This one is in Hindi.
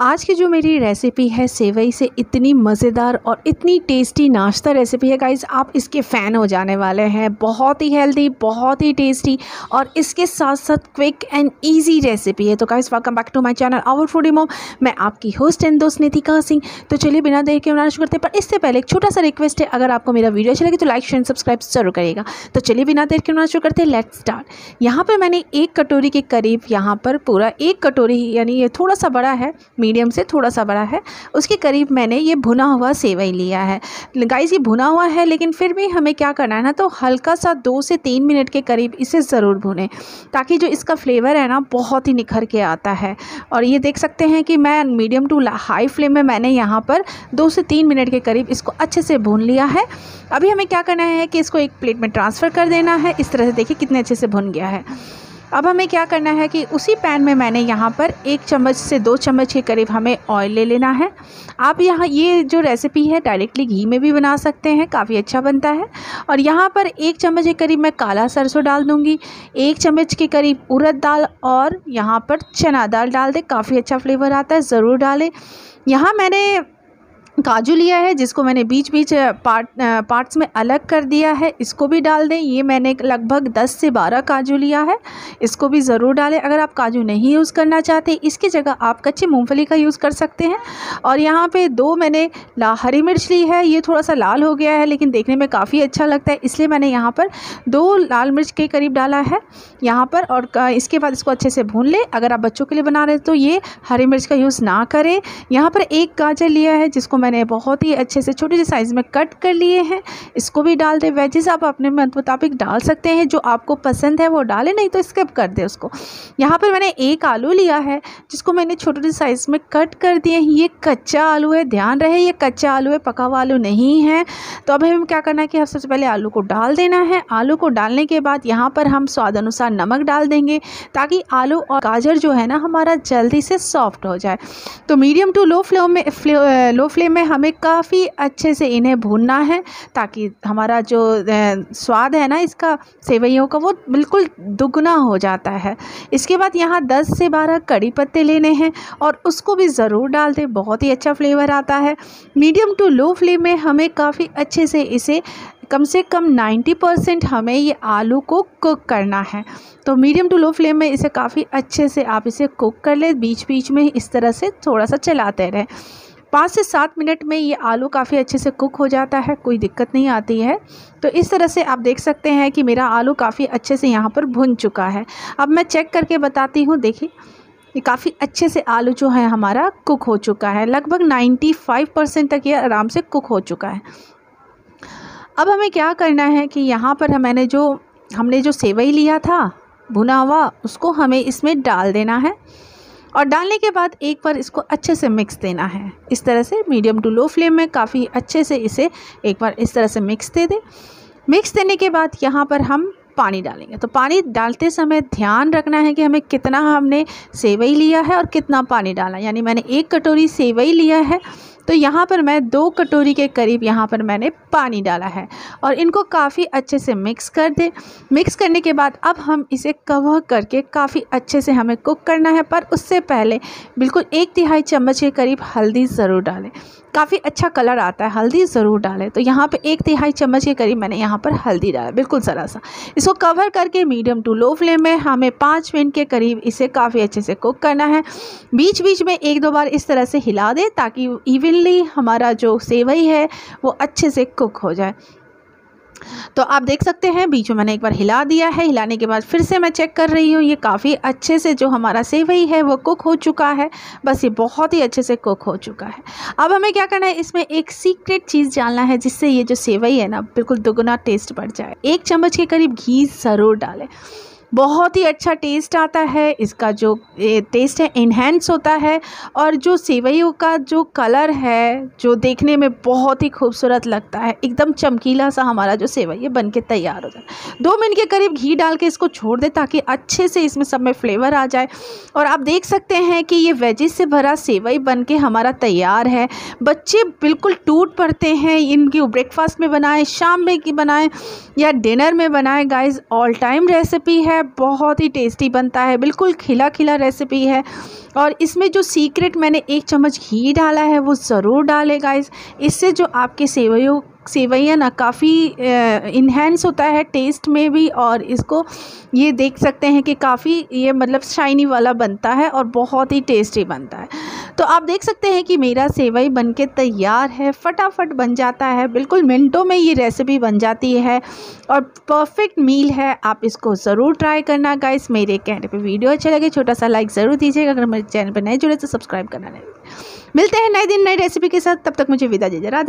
आज की जो मेरी रेसिपी है, सेवई से इतनी मज़ेदार और इतनी टेस्टी नाश्ता रेसिपी है गाइज़ आप इसके फ़ैन हो जाने वाले हैं। बहुत ही हेल्दी बहुत ही टेस्टी और इसके साथ साथ क्विक एंड इजी रेसिपी है। तो guys welcome back to my channel our foodie mom मैं आपकी होस्ट एंड दोस्त नितिका सिंह। तो चलिए बिना देर के बनाना शुरू करते हैं, पर इससे पहले एक छोटा सा रिक्वेस्ट है, अगर आपको मेरा वीडियो अच्छा लगे तो लाइक शेयर सब्सक्राइब ज़रूर करिएगा। तो चलिए बिना देर के बनाना शुरू करते हैं लेट स्टार्ट यहाँ पर मैंने एक कटोरी के करीब यहाँ पर पूरा एक कटोरी, यानी ये थोड़ा सा बड़ा है मीडियम से थोड़ा सा बड़ा है। उसके करीब मैंने ये भुना हुआ सेवई लिया है। गाइस, ये भुना हुआ है, लेकिन फिर भी हमें क्या करना है ना तो हल्का सा दो से तीन मिनट के करीब इसे ज़रूर भुनें, ताकि जो इसका फ्लेवर है ना, बहुत ही निखर के आता है। और ये देख सकते हैं कि मैं मीडियम टू हाई फ्लेम में मैंने यहाँ पर दो से तीन मिनट के करीब इसको अच्छे से भून लिया है। अभी हमें क्या करना है कि इसको एक प्लेट में ट्रांसफ़र कर देना है। इस तरह से देखिए कितने अच्छे से भुन गया है। अब हमें क्या करना है कि उसी पैन में मैंने यहाँ पर एक चम्मच से दो चम्मच के करीब हमें ऑयल ले लेना है। आप यहाँ ये जो रेसिपी है डायरेक्टली घी में भी बना सकते हैं, काफ़ी अच्छा बनता है। और यहाँ पर एक चम्मच के करीब मैं काला सरसों डाल दूँगी, एक चम्मच के करीब उड़द दाल और यहाँ पर चना दाल डाल दें, काफ़ी अच्छा फ्लेवर आता है, ज़रूर डालें। यहाँ मैंने काजू लिया है, जिसको मैंने बीच बीच पार्ट पार्ट्स में अलग कर दिया है, इसको भी डाल दें। ये मैंने लगभग 10 से 12 काजू लिया है, इसको भी ज़रूर डालें। अगर आप काजू नहीं यूज़ करना चाहते, इसकी जगह आप कच्चे मूंगफली का यूज़ कर सकते हैं। और यहाँ पे दो मैंने ला, हरी मिर्च ली है, ये थोड़ा सा लाल हो गया है, लेकिन देखने में काफ़ी अच्छा लगता है, इसलिए मैंने यहाँ पर दो लाल मिर्च के करीब डाला है। यहाँ पर और इसके बाद इसको अच्छे से भून लें। अगर आप बच्चों के लिए बना रहे तो ये हरी मिर्च का यूज़ ना करें। यहाँ पर एक गाजर लिया है, जिसको मैंने बहुत ही अच्छे से छोटे से साइज़ में कट कर लिए हैं। इसको भी डाल दें। वेजेस आप अपने मन मुताबिक डाल सकते हैं। जो आपको पसंद है वो डालें, नहीं तो स्किप कर दें उसको। यहाँ पर मैंने एक आलू लिया है, जिसको मैंने छोटे छोटे साइज़ में कट कर दिए हैं। ये कच्चा आलू है, ध्यान रहे, ये कच्चा आलू है, पका हुआ आलू नहीं है। तो अब हमें क्या करना है कि सबसे पहले आलू को डाल देना है। आलू को डालने के बाद यहाँ पर हम स्वाद अनुसार नमक डाल देंगे, ताकि आलू और गाजर जो है ना, हमारा जल्दी से सॉफ्ट हो जाए। तो मीडियम टू लो फ्लेम में लो फ्लेम में हमें काफ़ी अच्छे से इन्हें भूनना है ताकि हमारा जो स्वाद है ना इसका सेवैयों का, वो बिल्कुल दुगना हो जाता है। इसके बाद यहाँ 10 से 12 कड़ी पत्ते लेने हैं और उसको भी ज़रूर डाल दें बहुत ही अच्छा फ्लेवर आता है। मीडियम टू लो फ्लेम में हमें काफ़ी अच्छे से इसे कम से कम 90 परसेंट हमें ये आलू को कुक करना है। तो मीडियम टू लो फ्लेम में इसे काफ़ी अच्छे से आप इसे कुक कर लें बीच बीच में इस तरह से थोड़ा सा चलाते रहें। पाँच से सात मिनट में ये आलू काफ़ी अच्छे से कुक हो जाता है, कोई दिक्कत नहीं आती है। तो इस तरह से आप देख सकते हैं कि मेरा आलू काफ़ी अच्छे से यहाँ पर भुन चुका है। अब मैं चेक करके बताती हूँ, देखिए, ये काफ़ी अच्छे से आलू जो है हमारा कुक हो चुका है, लगभग नाइन्टी फाइव परसेंट तक ये आराम से कुक हो चुका है। अब हमें क्या करना है कि यहाँ पर मैंने जो, हमने जो सेवई लिया था, भुना हुआ, उसको हमें इसमें डाल देना है। और डालने के बाद एक बार इसको अच्छे से मिक्स देना है। इस तरह से मीडियम टू लो फ्लेम में काफ़ी अच्छे से इसे एक बार इस तरह से मिक्स दे दें। मिक्स देने के बाद यहाँ पर हम पानी डालेंगे। तो पानी डालते समय ध्यान रखना है कि हमें कितना हमने सेवई लिया है और कितना पानी डाला। यानी मैंने एक कटोरी सेवई लिया है तो यहाँ पर मैं दो कटोरी के करीब यहाँ पर मैंने पानी डाला है और इनको काफ़ी अच्छे से मिक्स कर दें। मिक्स करने के बाद अब हम इसे कवर करके काफ़ी अच्छे से हमें कुक करना है, पर उससे पहले बिल्कुल एक तिहाई चम्मच के करीब हल्दी ज़रूर डालें। काफ़ी अच्छा कलर आता है, हल्दी ज़रूर डालें। तो यहाँ पे एक तिहाई चम्मच के करीब मैंने यहाँ पर हल्दी डाला, बिल्कुल ज़रा सा इसको कवर करके मीडियम टू लो फ्लेम में हमें पाँच मिनट के करीब इसे काफ़ी अच्छे से कुक करना है। बीच बीच में एक दो बार इस तरह से हिला दें ताकि इवनली हमारा जो सेवई है, वो अच्छे से कुक हो जाए। तो आप देख सकते हैं, बीच में मैंने एक बार हिला दिया है। हिलाने के बाद फिर से मैं चेक कर रही हूँ, ये काफ़ी अच्छे से जो हमारा सेवई है वो कुक हो चुका है। बस ये बहुत ही अच्छे से कुक हो चुका है। अब हमें क्या करना है, इसमें एक सीक्रेट चीज़ डालना है, जिससे ये जो सेवई है ना, बिल्कुल दोगुना टेस्ट बढ़ जाए। एक चम्मच के करीब घी ज़रूर डालें। बहुत ही अच्छा टेस्ट आता है। इसका जो टेस्ट है इन्हेंस होता है और जो सेवइयों का जो कलर है, जो देखने में बहुत ही खूबसूरत लगता है। एकदम चमकीला सा हमारा जो सेवई है बन के तैयार हो। जाए दो मिनट के करीब घी डाल के इसको छोड़ दें ताकि अच्छे से इसमें सब में फ्लेवर आ जाए। और आप देख सकते हैं कि ये वेजिस से भरा सेवई बन के हमारा तैयार है। बच्चे बिल्कुल टूट पड़ते हैं, इनकी ब्रेकफास्ट में बनाएँ, शाम में बनाएँ या डिनर में बनाएँ। गाइस ऑल टाइम रेसिपी है। है, बहुत ही टेस्टी बनता है, बिल्कुल खिला खिला रेसिपी है। और इसमें जो सीक्रेट मैंने एक चम्मच घी डाला है, वो ज़रूर डालें गाइस इससे जो आपके सेवइयों सेवैयाँ ना, काफ़ी इन्हेंस होता है टेस्ट में भी और इसको ये देख सकते हैं कि काफ़ी ये मतलब शाइनी वाला बनता है और बहुत ही टेस्टी बनता है। तो आप देख सकते हैं कि मेरा सेवई बन के तैयार है, फटाफट बन जाता है। बिल्कुल मिनटों में ये रेसिपी बन जाती है और परफेक्ट मील है, आप इसको ज़रूर ट्राई करना गाइस मेरे कहने पे वीडियो अच्छा लगे छोटा सा लाइक ज़रूर दीजिएगा। अगर मेरे चैनल पर नए जुड़े तो सब्सक्राइब करना नहीं मिलते हैं नए दिन, नई रेसिपी के साथ। तब तक मुझे विदा दीजिए।